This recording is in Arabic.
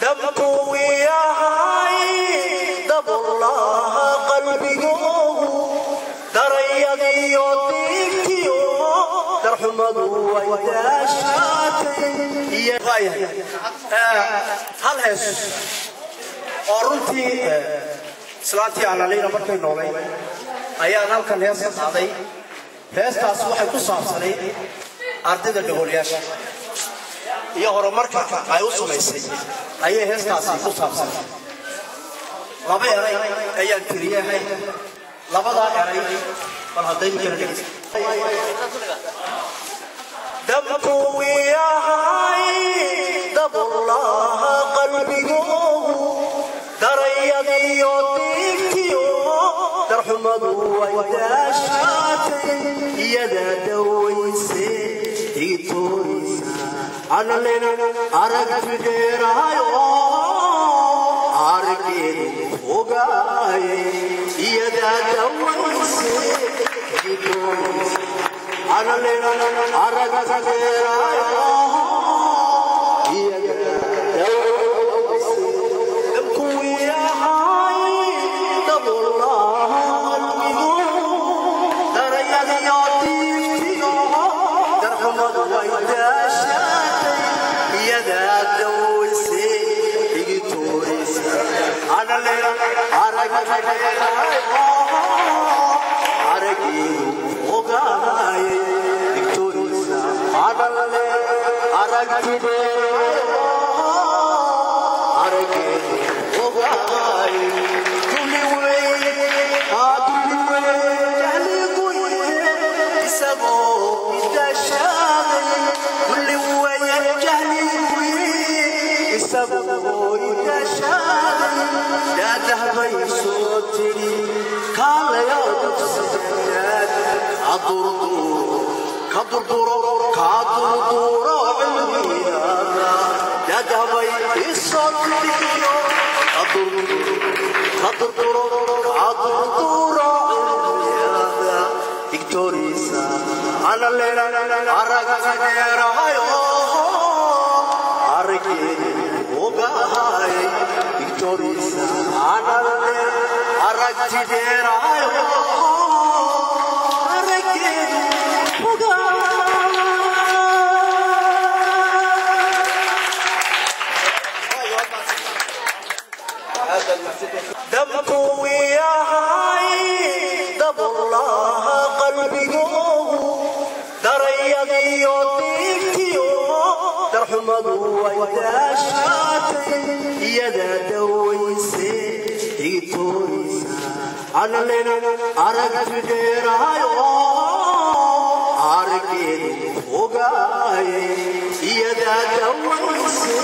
دبكوا وياهاي دب الله قلبي يوم در يضيق يوم در حمد ويداشاتي يا غاية آه، هل هس أرنتي آه، سلاتي على لينا مركي نولي أيان هل كان هيس قاضي هيس تاسوحي كصاصري أردد الدغولياشة iyo horumarka ay u samaysay ayay heestaasi ku saabsantay laba eray ayaan tiriyahay labadaa eray bal hadday دمكو يا عي دب الله قلبه دريدي يعطيكيو درحمد ويداشاتي يدا دويس 알레는 알아주게라요 아르기는 호가에 이어다다원세 기도 알레는 알아가게라요 सब su teri Karla yağdısı cennet Kadur dur Kadur dur Kadur dur Ümriyana Dedavayı İslam diyor Kadur dur Kadur dur Kadur dur Ümriyana Victorisa Analera Araganera Hayo Arıgin Ogahay Victorisa Analera ركد رايو ركد وقال دمت وياها دب الله قلبي دريضي يعطيك يوم درحمد ويتاشاتي يدا دور 알레는 알아주게라요 아르게 호가에 이어다 원수